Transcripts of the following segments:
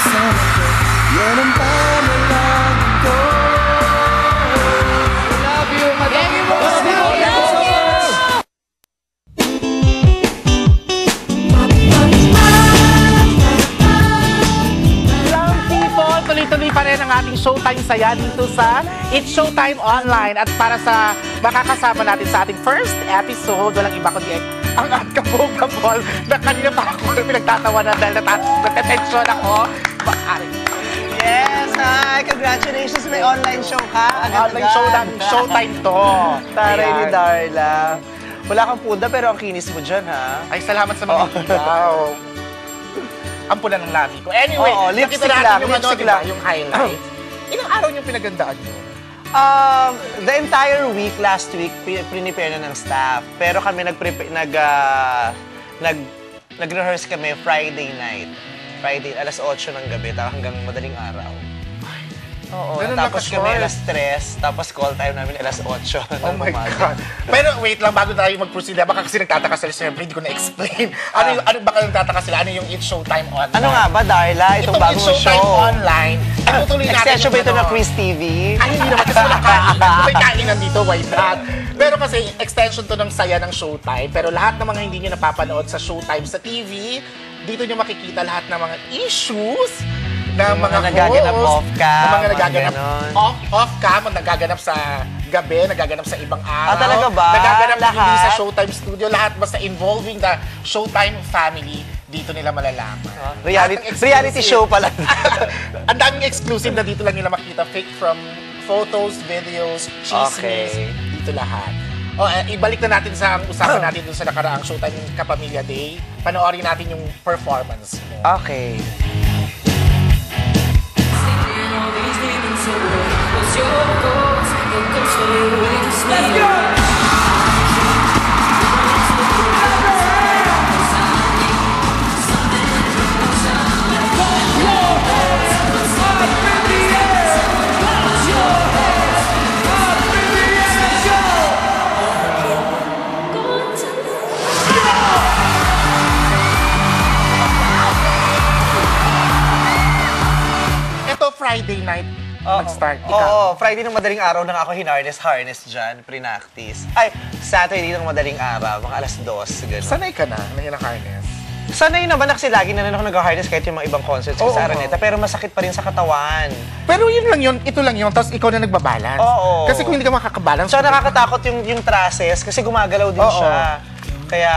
kasama ko Yan ang pamalag ko Love you, Madam Love you, Love you Tuloy-tuloy pa rin ang ating showtime saya dito sa It's Showtime Online. At para sa makakasama natin sa ating first episode, walang iba kundi ang at kabog na na kanina pa ako pinagtatawa na dahil natatensyon ako. Maaari. Yes, hi! Congratulations, may online show ka. Agad Online show lang, showtime to. Taray ni Ayan. Darla. Wala kang punda pero ang kinis mo dyan, ha? Ay, salamat sa mga Oh. ilaw. Ang pula ng labi ko. Anyway, Oo, nakita lipstick natin lang, yung, ano, lipstick diba, lang. yung highlights. Ilang araw yung pinagandaan nyo? Um, the entire week, last week, pi- prepare na ng staff. Pero kami nag-prepare, nag, ah, nag, nag-rehearse kami Friday night. Friday, alas 8 ng gabi, ta- hanggang madaling araw. Oo, Ganun tapos kami alas 3, tapos call time namin alas 8 Oh ng my umaga. God. Pero wait lang, bago tayo mag-proceed, ah, baka kasi nagtataka sila, siyempre hindi ko na-explain. Ano, yung, ano baka nagtataka sila? Ano yung It's Showtime Online? Ano nga ba, Darla? Itong Itong It's bagong Showtime show. Online, itutuloy natin Extension ba ito ano, ng Quiz TV? Ay, hindi naman kasi wala kainan. Kung may kainan dito, why not? Pero kasi extension to ng saya ng Showtime. Pero lahat ng mga hindi nyo napapanood sa Showtime sa TV, dito nyo makikita lahat ng mga issues ng mga, mga nagaganap off-cam, ng mga nagaganap off, off-cam, ang nagaganap sa gabi, nagaganap sa ibang araw. Ah, talaga ba? Nagaganap hindi Lahat? sa Showtime Studio. Lahat basta involving the Showtime family, dito nila malalaman. Reality, ng reality exclusive. show pala. Ang daming exclusive na dito lang nila makita. Fake from photos, videos, chismis. Okay. Dito lahat. O, eh, ibalik na natin sa ang usapan natin dun sa nakaraang Showtime yung Kapamilya Day. Panoorin natin yung performance mo. okay. Ito, Friday night, Oo. nag-start. Ikaw. Oo, Friday ng madaling araw nang ako hinarness-harness dyan, pre-practice. Ay, Saturday ng madaling araw, mga alas 2, gano'n. Sanay ka na na yun ang harness. Sanay naman na kasi lagi na rin ako nag-harness kahit yung mga ibang concerts ko Oo, sa. Araneta, pero masakit pa rin sa katawan. Pero yun lang yun, ito lang yun, tapos ikaw na nagbabalance. Oo. Kasi kung hindi ka makakabalance, Tsaka nakakatakot yung, yung trusses kasi gumagalaw din Oo. siya. Kaya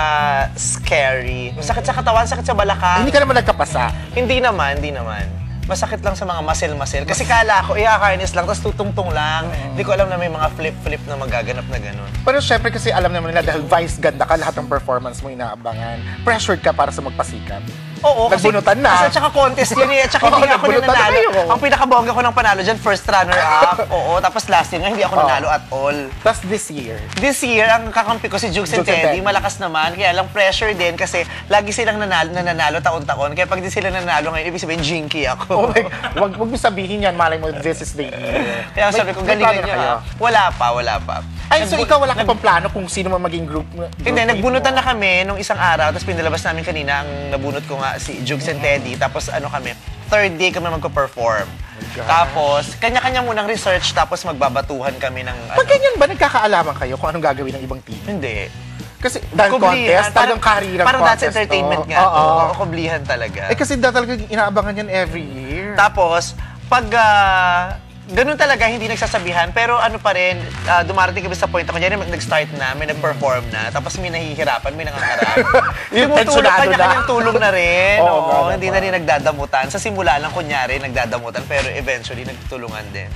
scary. Masakit sa katawan, sakit sa balakang. hindi ka naman nagkapasa. Hindi naman, hindi naman. Masakit lang sa mga muscle-muscle. Kasi kala ko, i-harness lang, tapos tutungtong lang. Hindi ko alam na may mga flip-flip na magaganap na gano'n. Pero syempre kasi alam naman nila dahil vice ganda ka, lahat ng performance mo inaabangan. Pressured ka para sa magpasikat. Oo, kasi, Nagbunutan na. Kasi tsaka contest yun eh. Tsaka hindi ako na nanalo. kayo. Ang pinakabongga ko ng panalo dyan, first runner-up. Oo, tapos last year nga, hindi ako nanalo at all. Tapos this year, This year, ang kakampi ko si Jukes and Teddy, malakas naman. Kaya lang pressure din kasi lagi silang nanalo, nananalo taon-taon. Kaya pag di sila nanalo ngayon, ibig sabihin, jinky oh ako. my, wag, wag mo sabihin yan, malay mo, this is the year. Kaya sabi ko, galingan na kayo? ah. Wala pa, wala pa. Ay, so ikaw wala ka pang plano kung sino man maging group, Hindi, nagbunutan na kami nung isang araw, tapos pinalabas namin kanina, ang nabunot ko nga si Jukes and Teddy, tapos ano kami, third day kami magko-perform. gosh. Tapos, kanya-kanya munang research, tapos magbabatuhan kami ng ano. Pag ganyan ba, nagkakaalaman kayo kung anong gagawin ng ibang team? Hindi. Kasi dahil Kublihan. contest, talagang karirang Parang that's contest. entertainment to. nga. Oo. Oo, kublihan talaga. Eh kasi da- talagang inaabangan yan every year. Tapos, pag ah, ganun talaga, hindi nagsasabihan, pero ano pa rin, ah, dumarating kami sa point, ako dyan, nag-start na, may nag-perform na, tapos may nahihirapan, may nangangarap. Yung tensyonado kanya-kanyang tulong na rin. Oo, Oo, nga hindi na rin nagdadamutan. Sa simula lang, kunyari, nagdadamutan, pero eventually, nagtutulungan din.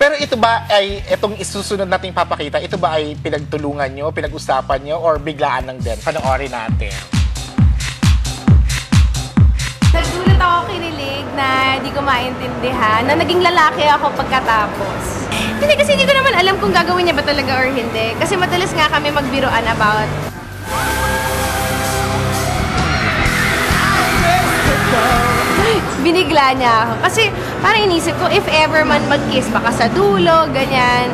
Pero ito ba ay, itong isusunod nating papakita, ito ba ay pinagtulungan nyo, pinag-usapan nyo, or biglaan lang din? Panoorin natin. Nagulat ako kinilig na di ko maintindihan na naging lalaki ako pagkatapos. Hindi kasi hindi ko naman alam kung gagawin niya ba talaga or hindi. Kasi madalas nga kami magbiroan about binigla niya ako. Kasi parang inisip ko, if ever man mag-kiss, baka sa dulo, ganyan.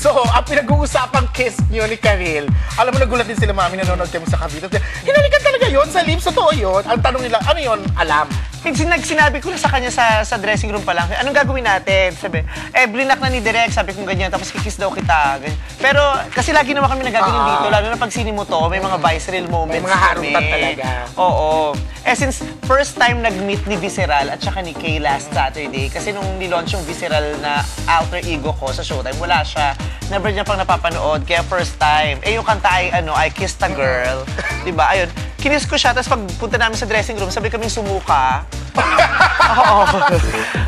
So, ang pinag-uusapang kiss nyo ni Karil, alam mo, nagulat din sila mami, nanonood kami sa kabito. Hinalikan talaga yon sa lips, totoo yon. Ang tanong nila, ano yon? Alam. Kasi nag, sinabi ko na sa kanya sa, sa dressing room pa lang, anong gagawin natin? Sabi, eh, blinak na ni Direk, sabi ko ganyan, tapos kikis daw kita. Ganyan. Pero, kasi lagi naman kami nagagaling Ah. dito, lalo na pag sini mo to, may mga visceral moments mga harutan kami. talaga. Oo. Eh, since first time nag-meet ni Visceral at saka ni Kay last Saturday, kasi nung nilaunch yung Visceral na alter ego ko sa Showtime, wala siya. Never niya pang napapanood, kaya first time. Eh, yung kanta ay, ano, I Kissed a Girl. di ba? Ayun. Kinis ko siya, tapos pagpunta namin sa dressing room, sabi kaming sumuka. Oo.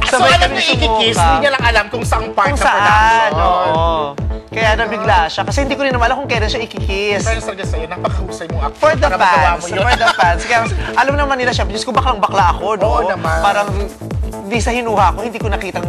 So, alam niya ikikiss, hindi niya lang alam kung saang part Kung ng saan, production. oo. Kaya nabigla siya. Kasi hindi ko rin naman alam kung kailan siya ikikiss. Pero talaga sa'yo, napakahusay mong actor. For the fans, for the fans. Kaya alam naman nila siya, Diyos ko baklang bakla ako, no? Oo naman. Parang di sa hinuha ko, hindi ko nakitang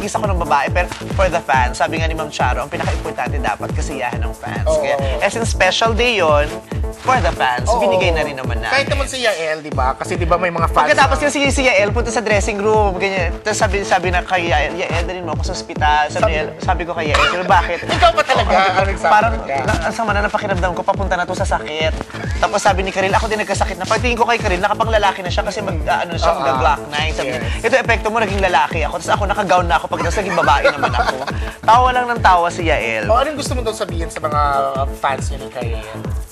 kikis ako ng babae. Pero for the fans, sabi nga ni Ma'am Charo, ang pinaka-importante dapat kasiyahan ng fans. Oo. Kaya, as in special day yon for the fans, Oo. binigay na rin naman namin. Kahit naman si Yael, di ba? Kasi di ba may mga fans. Pagkatapos na- yung si, si Yael, punta sa dressing room, ganyan. Tapos sabi, sabi na kay Yael, Yael, dalhin mo ako sa ospital. Sabi, Sabi- Yael, sabi ko kay Yael, pero bakit? Ikaw pa talaga nagsabi Parang, ka. na, ang sama na ng pakiramdam ko, papunta na to sa sakit. Tapos sabi ni Karil, ako din nagkasakit na. Pagtingin ko kay Karil, nakapanglalaki na siya kasi mag, ah, ano na siya, Oo. mag-glock 9. Sabi niya, Yes. ito epekto mo, naging lalaki ako. Tapos ako nakagown na ako, pagkatapos naging babae naman ako. Tawa lang ng tawa si Yael. O, anong gusto mo daw sabihin sa mga fans niyo ni Kaya?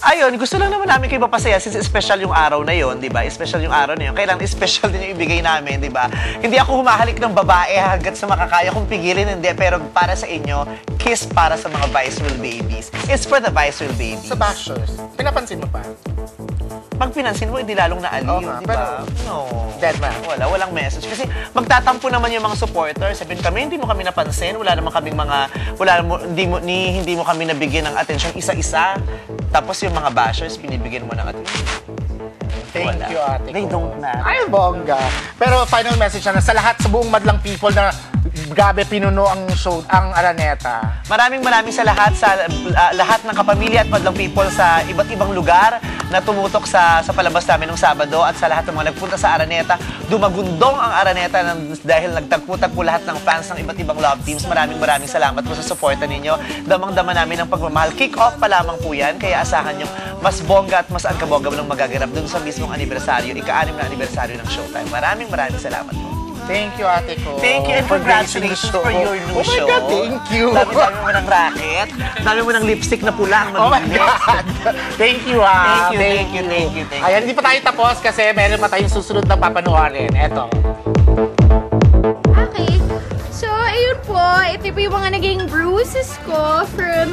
Ayun, gusto lang naman namin kayo mapasaya since special yung araw na yon, di ba? Special yung araw na yon. Kailangan special din yung ibigay namin, di ba? Hindi ako humahalik ng babae hanggat sa makakaya kong pigilin, hindi. Pero para sa inyo, kiss para sa mga Vicewell babies. It's for the Vicewell babies. Sa bashers, pinapansin mo pa? Pag pinansin mo, hindi lalong naaliw, Oo nga, di ba? pero- No. Dead man. Wala, walang message. Kasi magtatampo naman yung mga supporters. Sabihin kami, hindi mo kami napansin. Wala naman kaming mga, wala mo, hindi mo, ni, hindi mo kami nabigyan ng atensyon isa-isa. Tapos yung mga bashers, binibigyan mo ng atensyon. Thank Wala. you, ate They ko. don't matter. Ay, bongga. Pero final message na sa lahat, sa buong madlang people na gabi pinuno ang show, ang Araneta. Maraming maraming sa lahat sa ah, lahat ng kapamilya at madlang people sa iba't ibang lugar na tumutok sa sa palabas namin ng Sabado at sa lahat ng mga nagpunta sa Araneta. Dumagundong ang Araneta ng, dahil nagtagpo-tagpo lahat ng fans ng iba't ibang love teams. Maraming maraming salamat po sa suporta ninyo. Damang-dama namin ang pagmamahal. Kick-off pa lamang po yan, kaya asahan nyo mas bongga at mas angkabongga ng magaganap dun sa mismong anibersaryo, ika-anim na anibersaryo ng Showtime. Maraming maraming salamat po. Thank you, ate ko. Thank you and for congratulations for your new oh my show. God, thank you. Dami-dami mo ng racket. Dami mo ng lipstick na pula ang Oh my. God! Thank you, ha! Thank you, thank you, thank you, thank you. Ayan, hindi pa tayo tapos kasi meron pa tayong susunod na papanuharin. Eto. Okay. So, ayun po. Ito po yung mga naging bruises ko from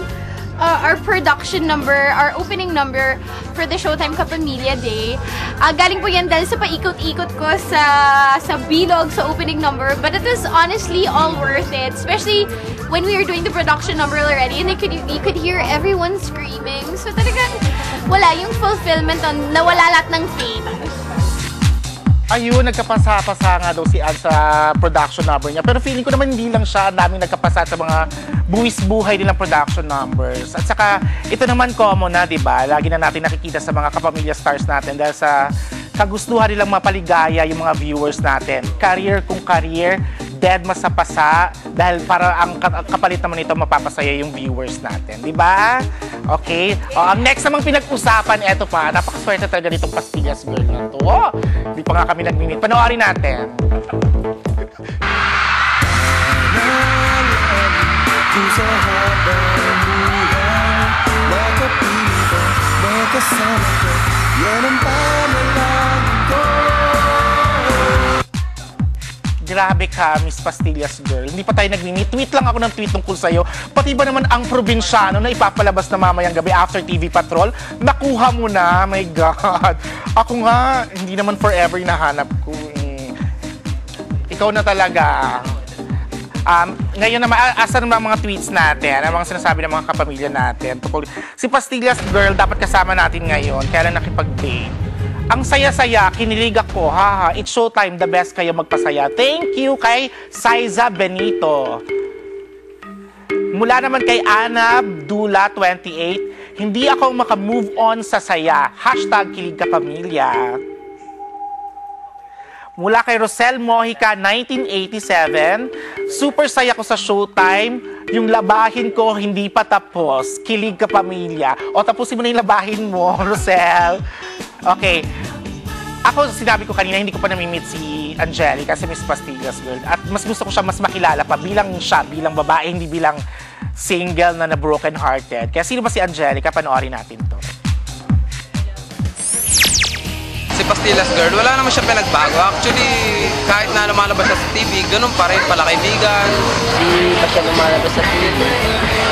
uh, our production number, our opening number for the Showtime Kapamilya Day. Ah, galing po yan dahil sa paikot-ikot ko sa sa bilog sa opening number. But it was honestly all worth it. Especially when we were doing the production number already and you could, you could hear everyone screaming. So talagang wala yung fulfillment on nawala lahat ng pain. Ayun, nagkapasa-pasa nga daw si Ann sa production number niya. Pero feeling ko naman hindi lang siya, ang daming nagkapasa sa mga buwis buhay nilang production numbers. At saka, ito naman common na, di ba? Lagi na natin nakikita sa mga kapamilya stars natin dahil sa kagustuhan nilang mapaligaya yung mga viewers natin. Career kung career, dead masapasa dahil para ang ka- ang kapalit naman nito mapapasaya yung viewers natin, di ba? Okay. O, ang next namang pinag-usapan, eto pa, napakaswerte talaga nitong pastillas girl na to. Hindi pa nga kami nag-minute. Panoorin natin. Kung Grabe ka, Miss Pastillas Girl. Hindi pa tayo nag-minute. Tweet lang ako ng tweet tungkol sa'yo. Pati ba naman ang probinsyano na ipapalabas na mamayang gabi after TV Patrol? Nakuha mo na, my God. Ako nga, hindi naman forever hinahanap ko. eh. Ikaw na talaga. Um, ngayon naman, a- asa naman ang mga tweets natin, ang mga sinasabi ng mga kapamilya natin. Tungkol, si Pastillas Girl dapat kasama natin ngayon, kaya lang nakipag-date. Ang saya-saya, kinilig ako, haha, it's showtime, the best kayo magpasaya. Thank you kay Saiza Benito. Mula naman kay Ana Abdula 28, hindi ako makamove on sa saya. Hashtag kilig ka pamilya. Mula kay Rosel Mojica, 1987, super saya ko sa showtime. Yung labahin ko, hindi pa tapos. Kilig ka pamilya. O tapusin mo na yung labahin mo, Rosel. Okay. ako, sinabi ko kanina, hindi ko pa nami-meet si Angelica, si Miss Pastillas Girl. At mas gusto ko siya mas makilala pa bilang siya, bilang babae, hindi bilang single na na broken hearted. Kaya sino ba si Angelica? Panoorin natin to. Si Pastillas Girl, wala naman siya pinagbago. Actually, kahit na lumalabas siya sa TV, ganun pa rin, pala kaibigan. Hindi pa siya lumalabas sa TV.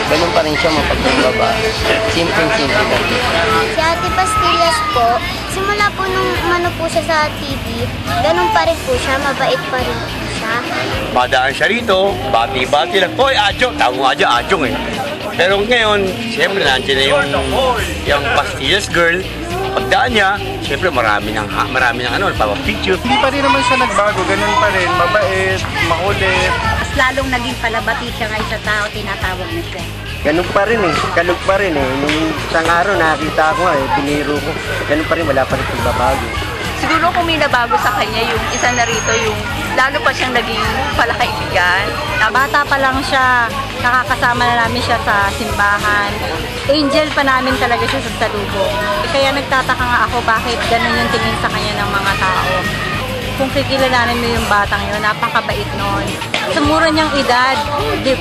Ganun pa rin siya mapagbaba. Simple-simple lang. Si Ate Pastillas po, simula po nung umano po siya sa TV, ganun pa rin po siya, mabait pa rin po siya. Madaan siya rito, bati-bati lang. Hoy, Adjong! Tawag mo dyan, Adjong eh. Pero ngayon, siyempre nandiyan na yung, yung pastillas girl. Pagdaan niya, siyempre marami ng, ha- marami ng ano, picture. Hindi pa rin naman siya nagbago, ganun pa rin, mabait, makulit. Mas lalong naging palabati siya ngayon sa tao, tinatawag na siya. Ganun pa rin eh. Ganun pa rin eh. Nung isang araw nakakita ko eh, biniro ko. Ganun pa rin, wala pa rin pagbabago. Siguro kung may nabago sa kanya, yung isa na rito, yung lalo pa siyang naging palakaibigan. Bata pa lang siya, nakakasama na namin siya sa simbahan. Angel pa namin talaga siya sa salubong. Kaya nagtataka nga ako bakit ganun yung tingin sa kanya ng mga tao. Kung kikilalanin mo yung batang yun, napakabait nun. Sa mura niyang edad,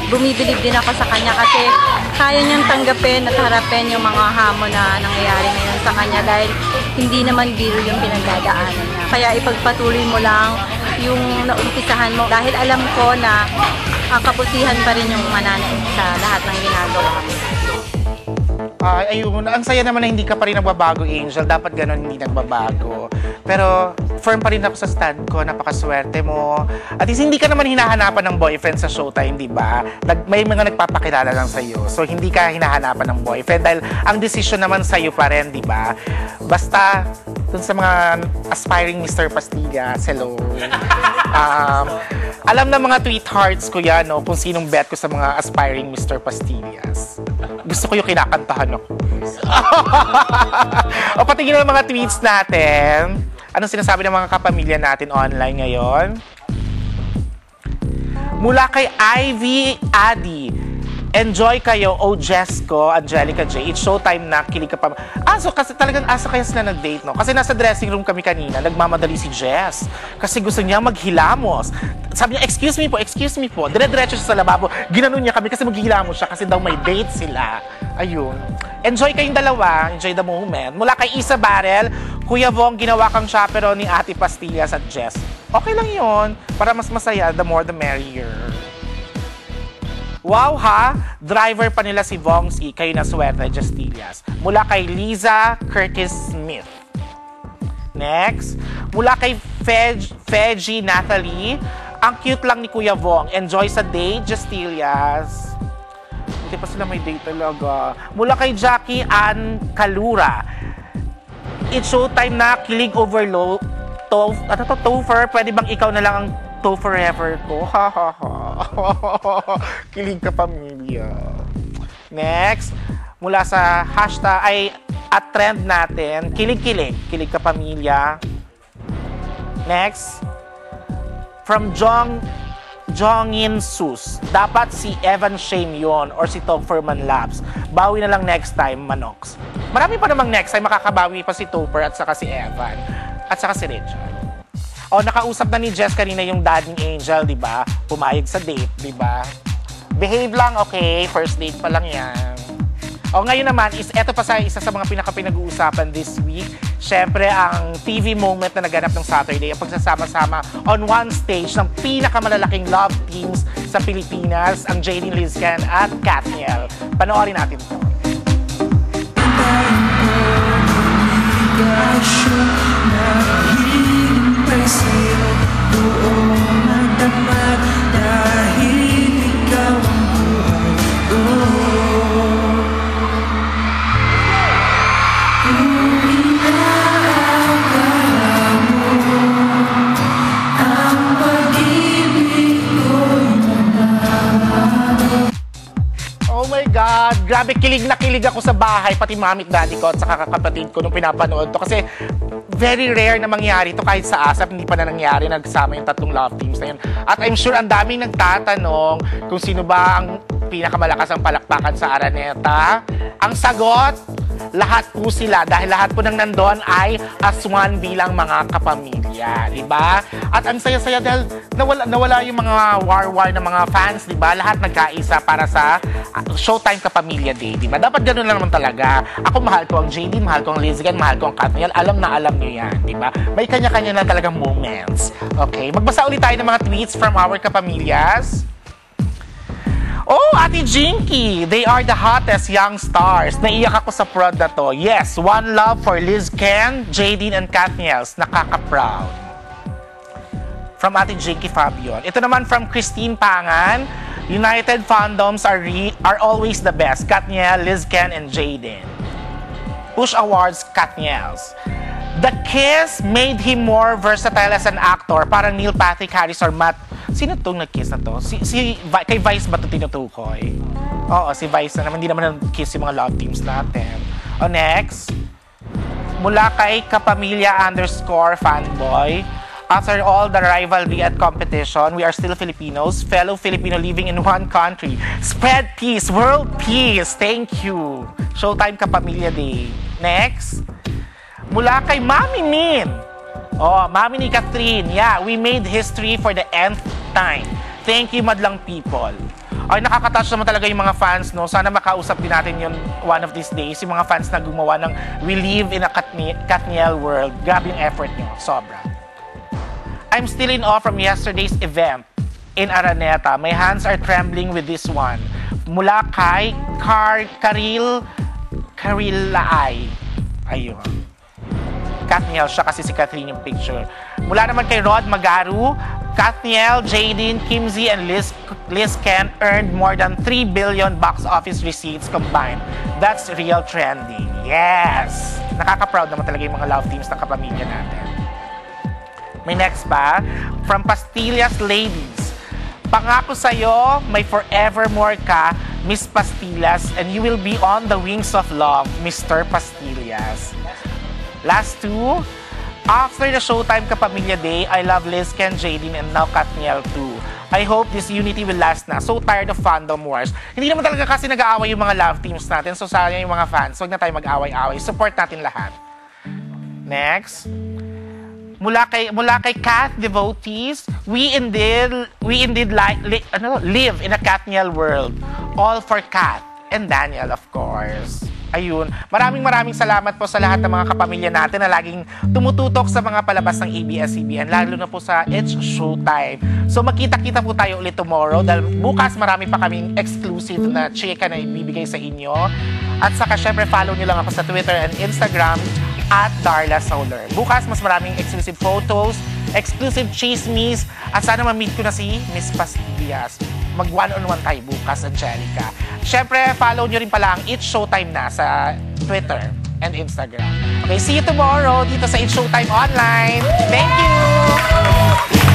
bumibilib din ako sa kanya kasi kaya niyang tanggapin at harapin yung mga hamon na nangyayari ngayon sa kanya dahil hindi naman biro yung pinagdadaanan niya. Kaya ipagpatuloy mo lang yung naumpisahan mo dahil alam ko na ang kabutihan pa rin yung mananaig sa lahat ng ginagawa mo. Ay, ayun, ang saya naman na hindi ka pa rin nagbabago, Angel. Dapat ganon hindi nagbabago. Pero firm pa rin ako sa stand ko, napakaswerte mo. At least hindi ka naman hinahanapan ng boyfriend sa showtime, di ba? Nag, may mga nagpapakilala lang sa'yo. So hindi ka hinahanapan ng boyfriend dahil ang decision naman sa'yo pa rin, di ba? Basta dun sa mga aspiring Mr. Pastillas, hello. Um, alam na mga tweet hearts ko yan, no, kung sinong bet ko sa mga aspiring Mr. Pastillas. Gusto ko yung kinakantahan ako. o patingin ng mga tweets natin. Anong sinasabi ng mga kapamilya natin online ngayon? Mula kay Ivy Adi. Enjoy kayo, oh Jesco, Angelica J. It's showtime na, kilig ka pa. Ah, so kasi talagang asa kaya sila nag-date, no? Kasi nasa dressing room kami kanina, nagmamadali si Jess. Kasi gusto niya maghilamos. Sabi niya, excuse me po, excuse me po. Dire-diretso siya sa lababo. Ginanon niya kami kasi maghihilamos siya kasi daw may date sila. Ayun. Enjoy kayong dalawa. Enjoy the moment. Mula kay Isa Barrel, Kuya Vong, ginawa kang chaperone ni Ate Pastillas at Jess. Okay lang yon Para mas masaya, the more the merrier. Wow ha! Driver pa nila si Vongsi, kayo na swerte, Justillas. Mula kay Liza Curtis Smith. Next, mula kay Fej, Feji Natalie. Ang cute lang ni Kuya Vong. Enjoy sa date, Justillas. Hindi pa sila may date talaga. Mula kay Jackie Ann Kalura. It's showtime na kilig overload. To, ano to, Topher, pwede bang ikaw na lang ang to forever ko? Ha ha ha. kilig ka pamilya. Next, mula sa hashtag ay at trend natin, kilig-kilig, kilig ka pamilya. Next, from Jong Jongin Sus. Dapat si Evan Shane yon or si Topher Labs. Bawi na lang next time, Manox. Marami pa namang next time makakabawi pa si Topher at saka si Evan. At saka si Richard. O, nakausap na ni Jess kanina yung dating angel, di ba? Pumayag sa date, di ba? Behave lang, okay? First date pa lang yan. O ngayon naman is eto pa sa isa sa mga pinaka-pinag-uusapan this week. Siyempre, ang TV moment na naganap ng Saturday, ang pagsasama-sama on one stage ng pinakamalalaking love teams sa Pilipinas, ang Jaden Lizcan at Katniel. Panoorin natin ito. Oh God! Grabe, kilig na kilig ako sa bahay, pati mamit daddy ko at saka kapatid ko nung pinapanood to. Kasi very rare na mangyari to kahit sa ASAP, hindi pa na nangyari nagsama yung tatlong love teams na yun. At I'm sure ang daming nagtatanong kung sino ba ang pinakamalakas ang palakpakan sa Araneta. Ang sagot, lahat po sila dahil lahat po ng nandun ay aswan bilang mga kapamilya, di ba? At ang saya-saya dahil nawala, nawala yung mga war-war ng mga fans, di ba? Lahat nagkaisa para sa ah, Showtime Kapamilya Day, di ba? Dapat ganun lang naman talaga. Ako mahal ko ang JD, mahal ko ang Lizzie, mahal ko ang Katniel. Alam na alam nyo yan, di ba? May kanya-kanya na talagang moments. Okay, magbasa ulit tayo ng mga tweets from our kapamilyas. Oh, Ate Jinky! They are the hottest young stars. Naiyak ako sa prod na to. Yes, one love for Liz Ken, Jadine, and Katniels. Nakaka-proud. From Ate Jinky Fabion. Ito naman from Christine Pangan. United fandoms are, re- are always the best. Katniel, Liz Ken, and Jadine. Push Awards, Katniels. The Kiss made him more versatile as an actor. Parang Neil Patrick Harris or Matt... Sino tong nag-kiss na to? Si, si, Vi- kay Vice ba ito tinutukoy? Oo, si Vice na naman. Hindi naman nag-kiss yung mga love teams natin. O next. Mula kay Kapamilya underscore fanboy. After all the rivalry at competition, we are still Filipinos, fellow Filipino living in one country. Spread peace, world peace. Thank you. Showtime Kapamilya Day. Next. Mula kay Mami Min. Oh, Mami ni Catherine. Yeah, we made history for the nth time. Thank you, madlang people. Ay, nakakatouch naman talaga yung mga fans, no? Sana makausap din natin yun one of these days. Yung mga fans na gumawa ng We Live in a Katni- Katniel World. Grabe yung effort nyo. Sobra. I'm still in awe from yesterday's event in Araneta. My hands are trembling with this one. Mula kay Car Karil Karilaay. Ayun. Kathniel siya kasi si Catherine yung picture. Mula naman kay Rod Magaru, Kathniel, Jadine, Kimsey, and Liz, Liz Ken earned more than 3 billion box office receipts combined. That's real trending. Yes! Nakaka-proud naman talaga yung mga love teams ng kapamilya natin. May next pa, from Pastillas Ladies. Pangako sa'yo, may forevermore ka, Miss Pastillas, and you will be on the wings of love, Mr. Pastillas. Last two, after the Showtime Kapamilya Day, I love Liz Ken, Jadine, and now Katniel too. I hope this unity will last na. So tired of fandom wars. Hindi naman talaga kasi nag-aaway yung mga love teams natin. So sayang yung mga fans. Huwag na tayo mag-away-away. Support natin lahat. Next. Mula kay mula kay Cat devotees, we indeed we indeed like li, ano, live in a Katniel world. All for Cat and Daniel of course. Ayun. Maraming maraming salamat po sa lahat ng mga kapamilya natin na laging tumututok sa mga palabas ng ABS-CBN, lalo na po sa It's Showtime. So magkita-kita po tayo ulit tomorrow dahil bukas marami pa kaming exclusive na chika na ibibigay sa inyo. At saka syempre follow nyo lang ako sa Twitter and Instagram at Darla Solar. Bukas mas maraming exclusive photos, exclusive chismis, at sana ma-meet ko na si Miss Pastillas. Mag one-on-one tayo bukas, Angelica. Siyempre, follow nyo rin pala ang It's Showtime na sa Twitter and Instagram. Okay, see you tomorrow dito sa It's Showtime Online. Thank you!